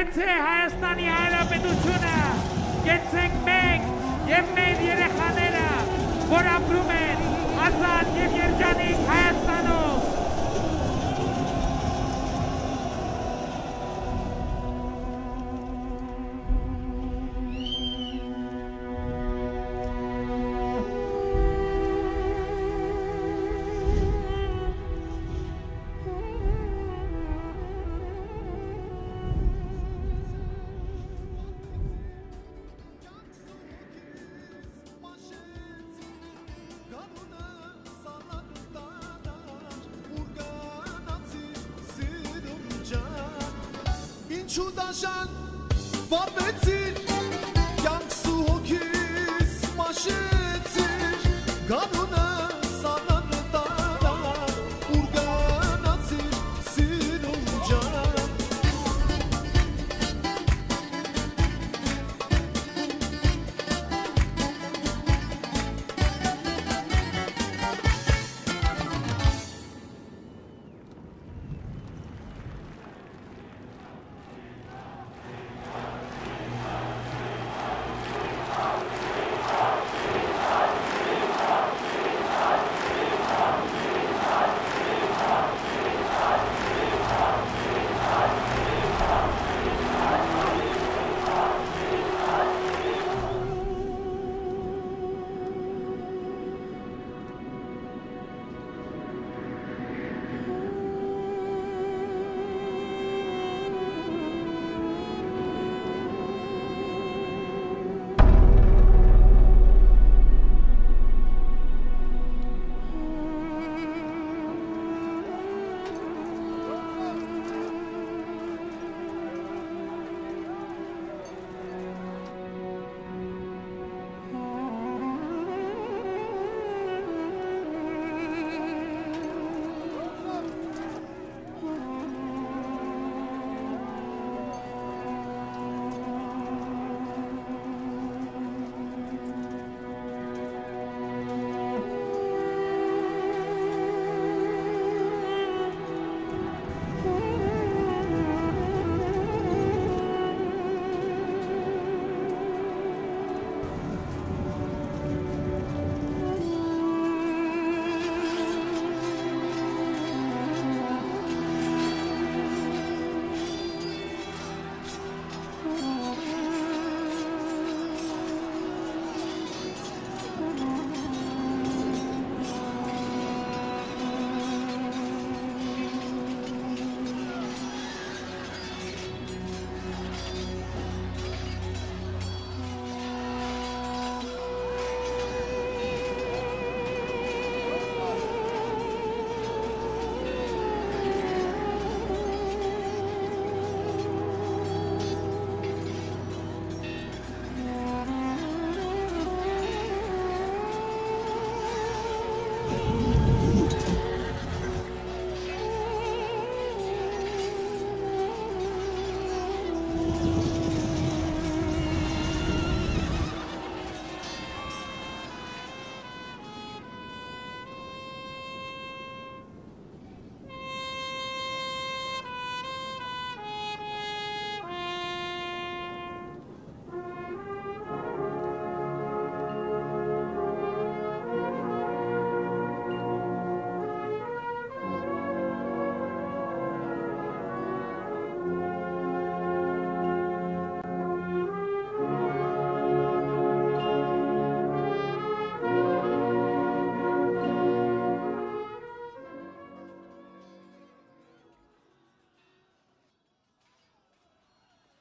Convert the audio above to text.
կեցե Հայաստանի Հանրապետությունը, կեցենք մենք եւ մեր երեխաները, որ ապրում են ազատ եւ երջանիկ Հայաստանում։ Чудашан Бабецир Як сухокіс машицир Габу